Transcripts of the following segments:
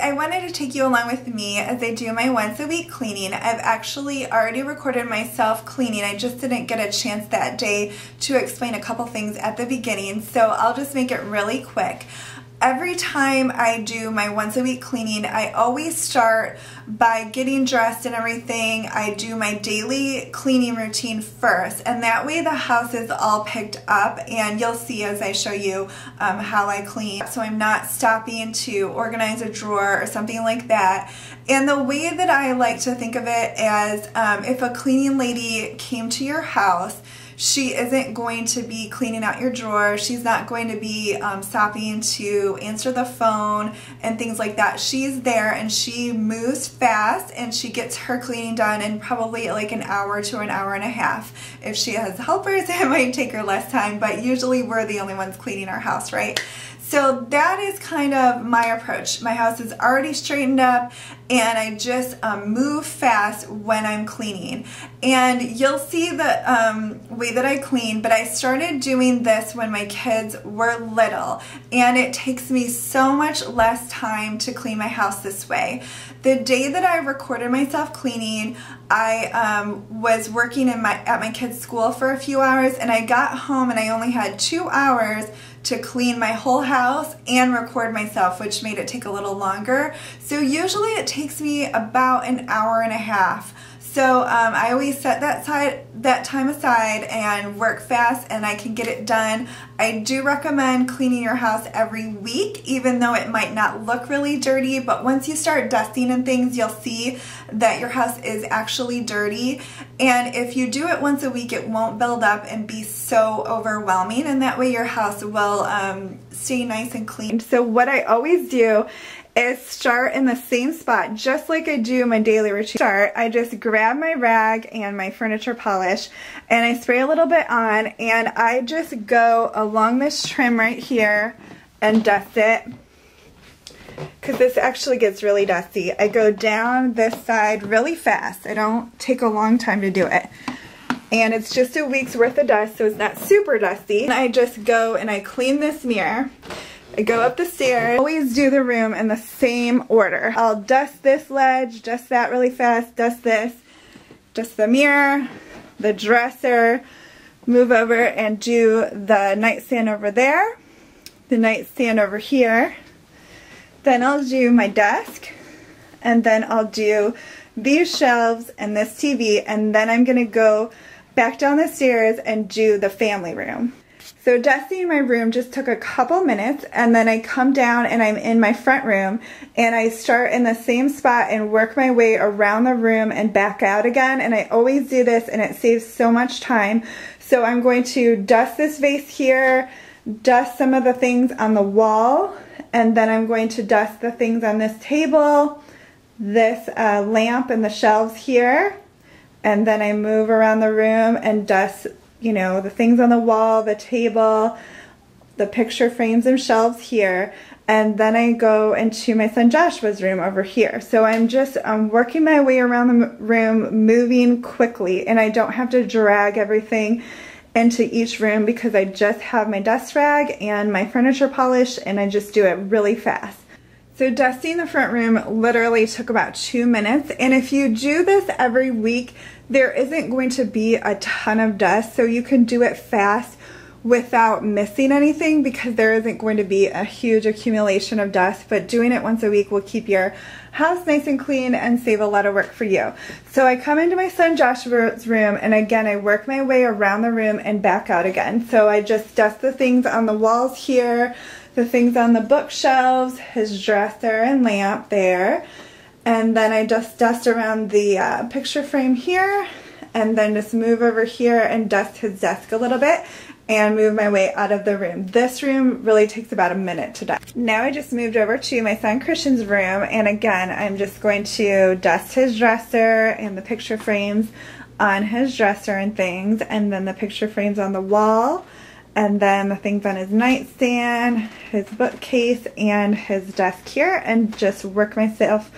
I wanted to take you along with me as I do my once a week cleaning. I've actually already recorded myself cleaning. I just didn't get a chance that day to explain a couple things at the beginning, so I'll just make it really quick every time I do my once a week cleaning, I always start by getting dressed and everything. I do my daily cleaning routine first, and that way the house is all picked up, and you'll see as I show you um, how I clean. So I'm not stopping to organize a drawer or something like that. And the way that I like to think of it as um, if a cleaning lady came to your house, she isn't going to be cleaning out your drawer. She's not going to be um, stopping to answer the phone and things like that. She's there and she moves fast and she gets her cleaning done in probably like an hour to an hour and a half. If she has helpers, it might take her less time, but usually we're the only ones cleaning our house, right? So that is kind of my approach. My house is already straightened up and I just um, move fast when I'm cleaning. And you'll see the um, way that I clean, but I started doing this when my kids were little and it takes me so much less time to clean my house this way. The day that I recorded myself cleaning, I um, was working in my at my kids' school for a few hours and I got home and I only had two hours to clean my whole house and record myself, which made it take a little longer. So usually it takes me about an hour and a half so um, I always set that side that time aside and work fast and I can get it done. I do recommend cleaning your house every week even though it might not look really dirty but once you start dusting and things you'll see that your house is actually dirty and if you do it once a week it won't build up and be so overwhelming and that way your house will um, stay nice and clean. So what I always do is start in the same spot, just like I do my daily routine. Start, I just grab my rag and my furniture polish and I spray a little bit on and I just go along this trim right here and dust it because this actually gets really dusty. I go down this side really fast. I don't take a long time to do it. And it's just a week's worth of dust, so it's not super dusty. And I just go and I clean this mirror. I go up the stairs, always do the room in the same order. I'll dust this ledge, dust that really fast, dust this, dust the mirror, the dresser, move over and do the nightstand over there, the nightstand over here. Then I'll do my desk, and then I'll do these shelves and this TV, and then I'm gonna go back down the stairs and do the family room. So dusting my room just took a couple minutes and then I come down and I'm in my front room and I start in the same spot and work my way around the room and back out again and I always do this and it saves so much time. So I'm going to dust this vase here, dust some of the things on the wall and then I'm going to dust the things on this table, this uh, lamp and the shelves here and then I move around the room and dust you know, the things on the wall, the table, the picture frames and shelves here. And then I go into my son Joshua's room over here. So I'm just I'm working my way around the room, moving quickly, and I don't have to drag everything into each room because I just have my dust rag and my furniture polish and I just do it really fast. So dusting the front room literally took about two minutes and if you do this every week there isn't going to be a ton of dust so you can do it fast without missing anything because there isn't going to be a huge accumulation of dust but doing it once a week will keep your house nice and clean and save a lot of work for you. So I come into my son Joshua's room and again I work my way around the room and back out again. So I just dust the things on the walls here, the things on the bookshelves, his dresser and lamp there. And then I just dust around the uh, picture frame here and then just move over here and dust his desk a little bit and move my way out of the room. This room really takes about a minute to dust. Now I just moved over to my son Christian's room and again I'm just going to dust his dresser and the picture frames on his dresser and things and then the picture frames on the wall and then the things on his nightstand, his bookcase, and his desk here, and just work myself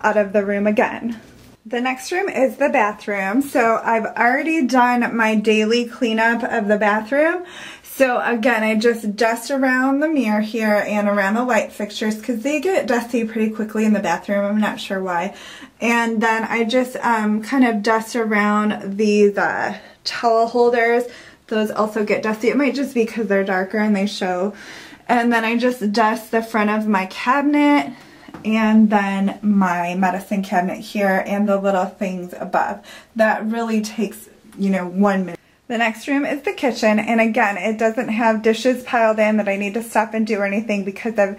out of the room again. The next room is the bathroom. So I've already done my daily cleanup of the bathroom. So again, I just dust around the mirror here and around the light fixtures because they get dusty pretty quickly in the bathroom. I'm not sure why. And then I just um, kind of dust around these uh, towel holders. Those also get dusty. It might just be because they're darker and they show. And then I just dust the front of my cabinet and then my medicine cabinet here and the little things above. That really takes, you know, one minute. The next room is the kitchen, and again, it doesn't have dishes piled in that I need to stop and do or anything because I've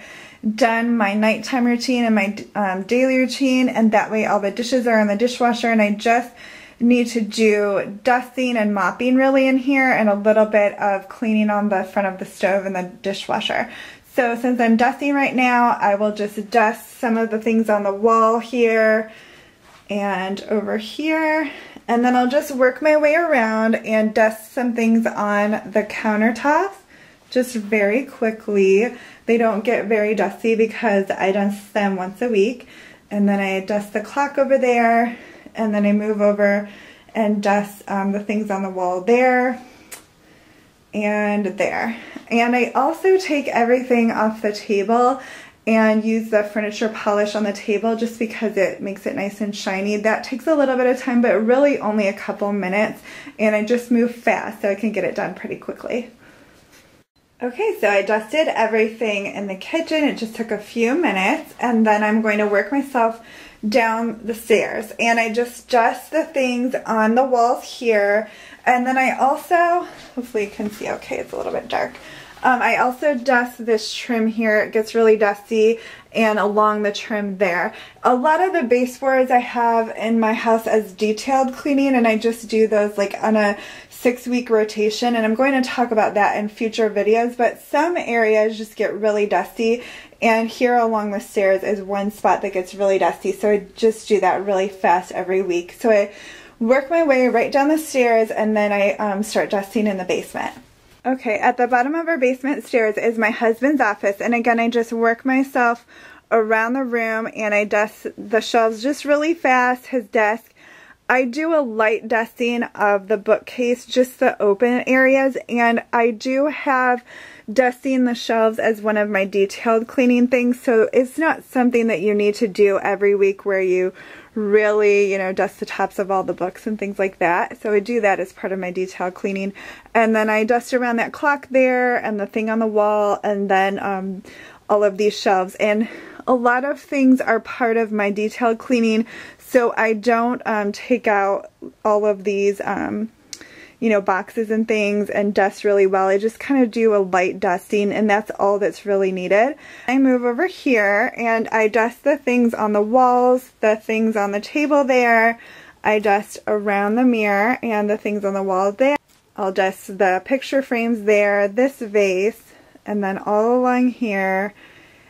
done my nighttime routine and my um, daily routine, and that way all the dishes are in the dishwasher, and I just need to do dusting and mopping really in here and a little bit of cleaning on the front of the stove and the dishwasher. So since I'm dusting right now, I will just dust some of the things on the wall here and over here and then I'll just work my way around and dust some things on the countertops just very quickly. They don't get very dusty because I dust them once a week. And then I dust the clock over there and then I move over and dust um, the things on the wall there and there. And I also take everything off the table and use the furniture polish on the table just because it makes it nice and shiny. That takes a little bit of time, but really only a couple minutes. And I just move fast so I can get it done pretty quickly. Okay, so I dusted everything in the kitchen. It just took a few minutes. And then I'm going to work myself down the stairs. And I just dust the things on the walls here. And then I also, hopefully you can see okay, it's a little bit dark. Um, I also dust this trim here. It gets really dusty and along the trim there. A lot of the baseboards I have in my house as detailed cleaning and I just do those like on a six week rotation and I'm going to talk about that in future videos but some areas just get really dusty and here along the stairs is one spot that gets really dusty so I just do that really fast every week. So I work my way right down the stairs and then I um, start dusting in the basement. Okay, at the bottom of our basement stairs is my husband's office, and again, I just work myself around the room and I dust the shelves just really fast, his desk. I do a light dusting of the bookcase, just the open areas, and I do have dusting the shelves as one of my detailed cleaning things, so it's not something that you need to do every week where you really, you know, dust the tops of all the books and things like that. So I do that as part of my detail cleaning. And then I dust around that clock there and the thing on the wall and then um, all of these shelves. And a lot of things are part of my detailed cleaning, so I don't um, take out all of these um, you know, boxes and things and dust really well. I just kind of do a light dusting and that's all that's really needed. I move over here and I dust the things on the walls, the things on the table there. I dust around the mirror and the things on the wall there. I'll dust the picture frames there, this vase, and then all along here.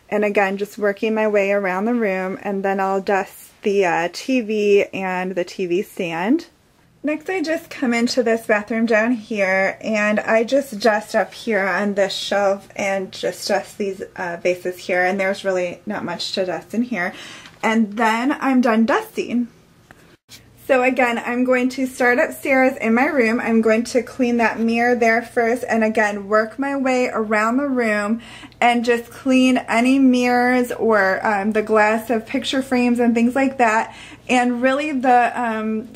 And again, just working my way around the room and then I'll dust the uh, TV and the TV stand. Next I just come into this bathroom down here and I just dust up here on this shelf and just dust these uh, vases here and there's really not much to dust in here. And then I'm done dusting. So again, I'm going to start upstairs in my room. I'm going to clean that mirror there first and again, work my way around the room and just clean any mirrors or um, the glass of picture frames and things like that. And really the um,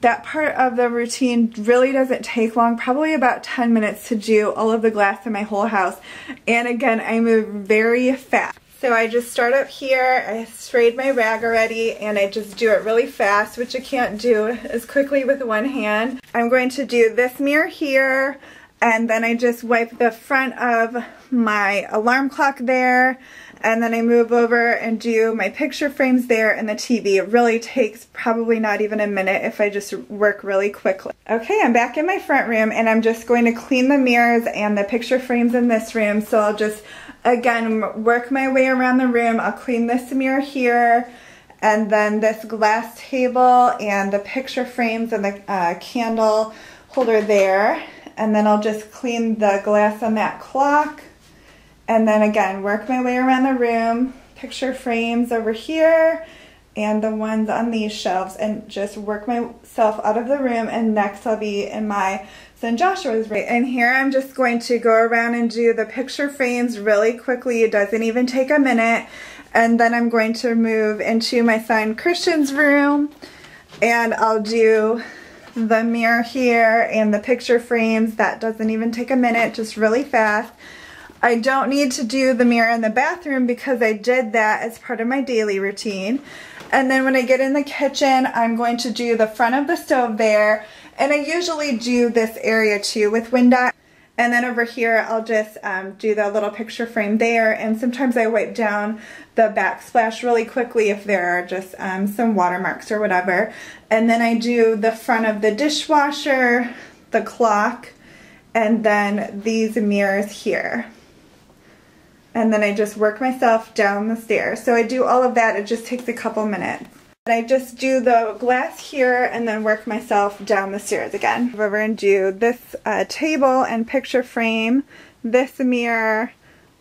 that part of the routine really doesn't take long, probably about 10 minutes to do all of the glass in my whole house. And again, I move very fast. So I just start up here, I sprayed my rag already, and I just do it really fast, which you can't do as quickly with one hand. I'm going to do this mirror here, and then I just wipe the front of my alarm clock there, and then I move over and do my picture frames there and the TV. It really takes probably not even a minute if I just work really quickly. Okay, I'm back in my front room and I'm just going to clean the mirrors and the picture frames in this room. So I'll just, again, work my way around the room. I'll clean this mirror here and then this glass table and the picture frames and the uh, candle holder there. And then I'll just clean the glass on that clock and then again, work my way around the room, picture frames over here and the ones on these shelves and just work myself out of the room and next I'll be in my son Joshua's room. And here I'm just going to go around and do the picture frames really quickly. It doesn't even take a minute. And then I'm going to move into my son Christian's room and I'll do the mirror here and the picture frames. That doesn't even take a minute, just really fast. I don't need to do the mirror in the bathroom because I did that as part of my daily routine. And then when I get in the kitchen, I'm going to do the front of the stove there. And I usually do this area too with Windex. And then over here, I'll just um, do the little picture frame there. And sometimes I wipe down the backsplash really quickly if there are just um, some watermarks or whatever. And then I do the front of the dishwasher, the clock, and then these mirrors here. And then I just work myself down the stairs. So I do all of that. It just takes a couple minutes. I just do the glass here and then work myself down the stairs again. Go over and do this uh, table and picture frame, this mirror,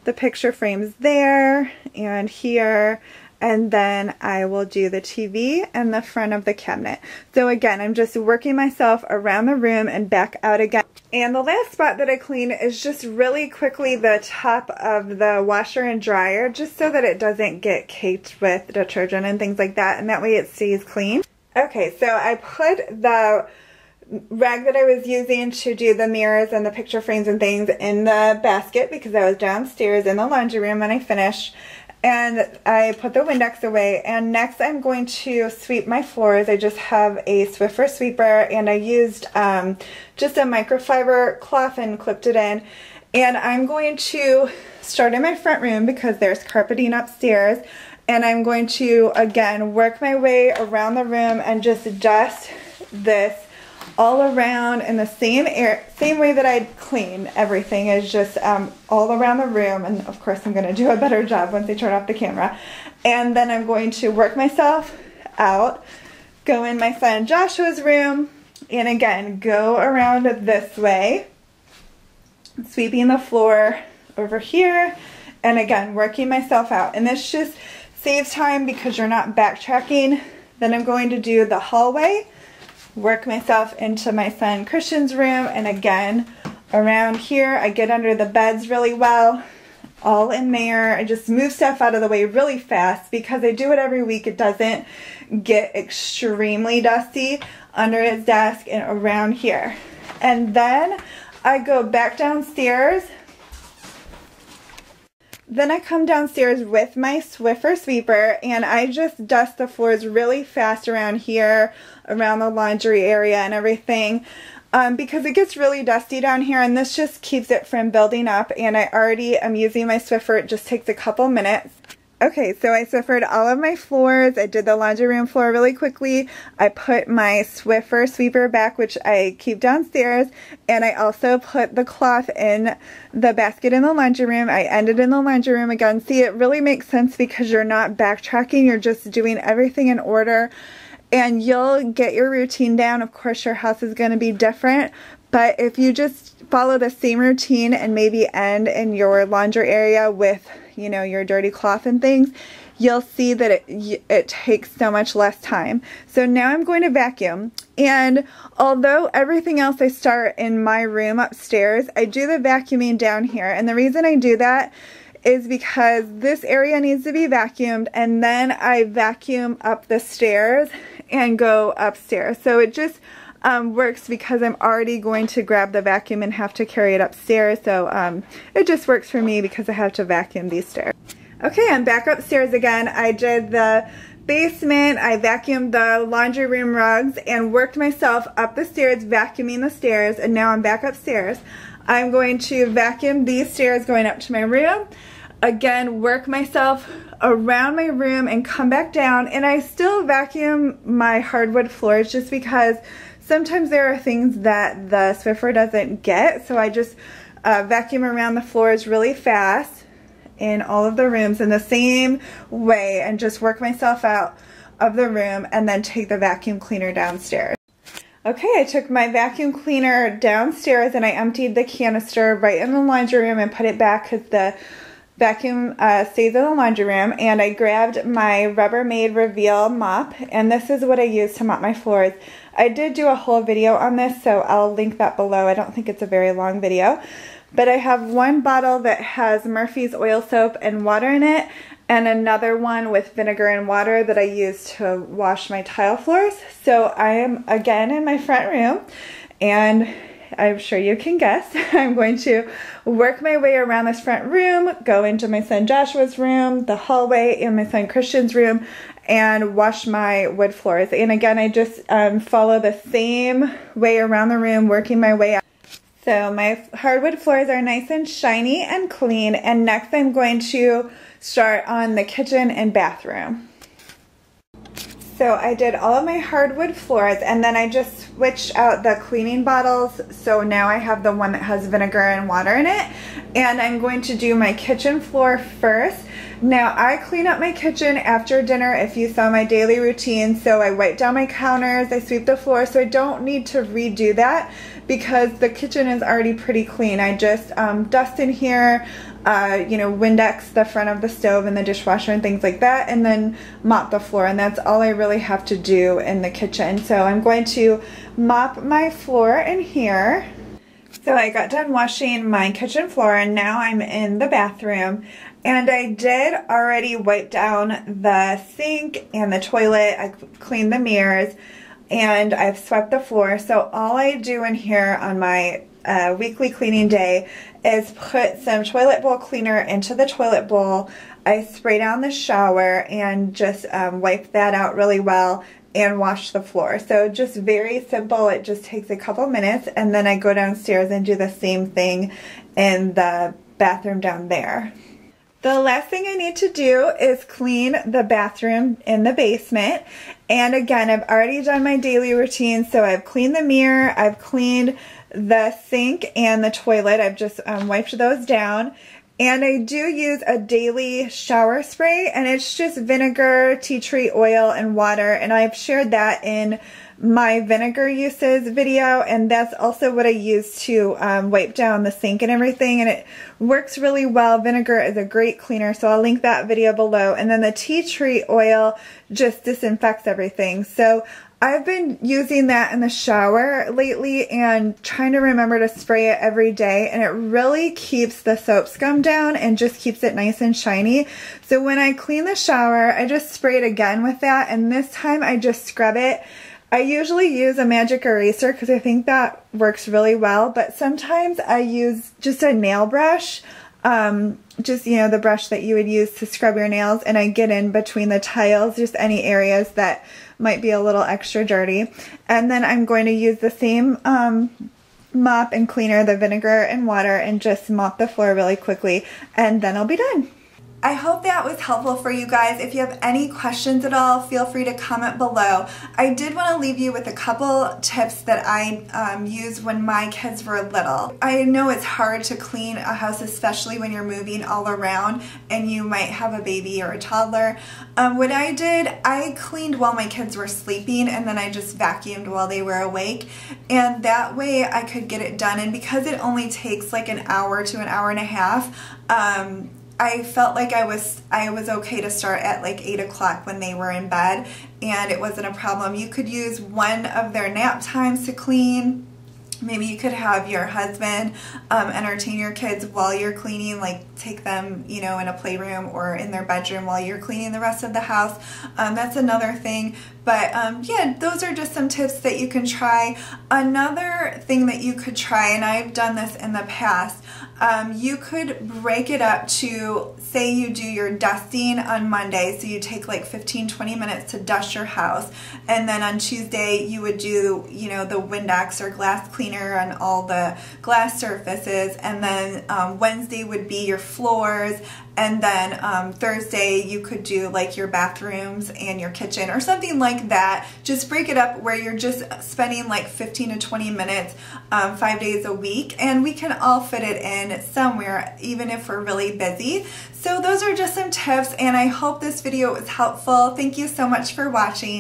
the picture frames there and here, and then I will do the TV and the front of the cabinet. So again, I'm just working myself around the room and back out again. And the last spot that I clean is just really quickly the top of the washer and dryer, just so that it doesn't get caked with detergent and things like that, and that way it stays clean. Okay, so I put the rag that I was using to do the mirrors and the picture frames and things in the basket because I was downstairs in the laundry room when I finished and I put the Windex away and next I'm going to sweep my floors. I just have a Swiffer sweeper and I used um, just a microfiber cloth and clipped it in and I'm going to start in my front room because there's carpeting upstairs and I'm going to again work my way around the room and just dust this all around in the same air, same way that I clean everything is just um, all around the room. And of course I'm going to do a better job once I turn off the camera. And then I'm going to work myself out, go in my son Joshua's room, and again, go around this way, sweeping the floor over here, and again, working myself out. And this just saves time because you're not backtracking. Then I'm going to do the hallway work myself into my son Christian's room and again around here I get under the beds really well all in there. I just move stuff out of the way really fast because I do it every week. It doesn't get extremely dusty under his desk and around here. And then I go back downstairs. Then I come downstairs with my Swiffer sweeper and I just dust the floors really fast around here, around the laundry area and everything. Um, because it gets really dusty down here and this just keeps it from building up and I already am using my Swiffer. It just takes a couple minutes. Okay, so I Swiffered all of my floors. I did the laundry room floor really quickly. I put my Swiffer sweeper back, which I keep downstairs, and I also put the cloth in the basket in the laundry room. I ended in the laundry room again. See, it really makes sense because you're not backtracking. You're just doing everything in order, and you'll get your routine down. Of course, your house is going to be different, but if you just follow the same routine and maybe end in your laundry area with you know, your dirty cloth and things, you'll see that it, it takes so much less time. So now I'm going to vacuum. And although everything else I start in my room upstairs, I do the vacuuming down here. And the reason I do that is because this area needs to be vacuumed and then I vacuum up the stairs and go upstairs. So it just um, works because I'm already going to grab the vacuum and have to carry it upstairs. So um, it just works for me because I have to vacuum these stairs. Okay, I'm back upstairs again. I did the basement, I vacuumed the laundry room rugs and worked myself up the stairs, vacuuming the stairs, and now I'm back upstairs. I'm going to vacuum these stairs going up to my room. Again, work myself around my room and come back down. And I still vacuum my hardwood floors just because Sometimes there are things that the Swiffer doesn't get, so I just uh, vacuum around the floors really fast in all of the rooms in the same way and just work myself out of the room and then take the vacuum cleaner downstairs. Okay, I took my vacuum cleaner downstairs and I emptied the canister right in the laundry room and put it back because the vacuum uh, stays in the laundry room and I grabbed my Rubbermaid Reveal mop and this is what I use to mop my floors. I did do a whole video on this so I'll link that below. I don't think it's a very long video. But I have one bottle that has Murphy's oil soap and water in it and another one with vinegar and water that I use to wash my tile floors. So I am again in my front room and I'm sure you can guess. I'm going to work my way around this front room, go into my son Joshua's room, the hallway, and my son Christian's room, and wash my wood floors. And again, I just um, follow the same way around the room, working my way out. So my hardwood floors are nice and shiny and clean. And next I'm going to start on the kitchen and bathroom. So I did all of my hardwood floors and then I just switched out the cleaning bottles. So now I have the one that has vinegar and water in it. And I'm going to do my kitchen floor first. Now I clean up my kitchen after dinner if you saw my daily routine. So I wipe down my counters, I sweep the floor. So I don't need to redo that because the kitchen is already pretty clean. I just um, dust in here, uh, you know, Windex the front of the stove and the dishwasher and things like that, and then mop the floor. And that's all I really have to do in the kitchen. So I'm going to mop my floor in here. So I got done washing my kitchen floor and now I'm in the bathroom. And I did already wipe down the sink and the toilet. I cleaned the mirrors and I've swept the floor. So all I do in here on my uh, weekly cleaning day is put some toilet bowl cleaner into the toilet bowl. I spray down the shower and just um, wipe that out really well and wash the floor. So just very simple. It just takes a couple minutes and then I go downstairs and do the same thing in the bathroom down there. The last thing I need to do is clean the bathroom in the basement. And again, I've already done my daily routine. So I've cleaned the mirror, I've cleaned the sink and the toilet. I've just um, wiped those down. And I do use a daily shower spray and it's just vinegar, tea tree oil, and water. And I've shared that in my vinegar uses video and that's also what I use to um, wipe down the sink and everything and it works really well. Vinegar is a great cleaner so I'll link that video below and then the tea tree oil just disinfects everything. So I've been using that in the shower lately and trying to remember to spray it every day and it really keeps the soap scum down and just keeps it nice and shiny. So when I clean the shower, I just spray it again with that and this time I just scrub it I usually use a magic eraser because I think that works really well, but sometimes I use just a nail brush, um, just, you know, the brush that you would use to scrub your nails, and I get in between the tiles, just any areas that might be a little extra dirty. And then I'm going to use the same um, mop and cleaner, the vinegar and water, and just mop the floor really quickly, and then I'll be done. I hope that was helpful for you guys. If you have any questions at all, feel free to comment below. I did want to leave you with a couple tips that I um, when my kids were little. I know it's hard to clean a house, especially when you're moving all around and you might have a baby or a toddler. Um, what I did, I cleaned while my kids were sleeping and then I just vacuumed while they were awake. And that way I could get it done. And because it only takes like an hour to an hour and a half, um, I felt like I was I was okay to start at like 8 o'clock when they were in bed and it wasn't a problem. You could use one of their nap times to clean. Maybe you could have your husband um, entertain your kids while you're cleaning, like take them, you know, in a playroom or in their bedroom while you're cleaning the rest of the house. Um, that's another thing. But um, yeah, those are just some tips that you can try. Another thing that you could try, and I've done this in the past, um, you could break it up to say you do your dusting on Monday, so you take like 15 20 minutes to dust your house, and then on Tuesday you would do, you know, the Windex or glass cleaner on all the glass surfaces, and then um, Wednesday would be your floors, and then um, Thursday you could do like your bathrooms and your kitchen or something like that. Just break it up where you're just spending like 15 to 20 minutes um, five days a week and we can all fit it in somewhere even if we're really busy. So those are just some tips and I hope this video was helpful. Thank you so much for watching.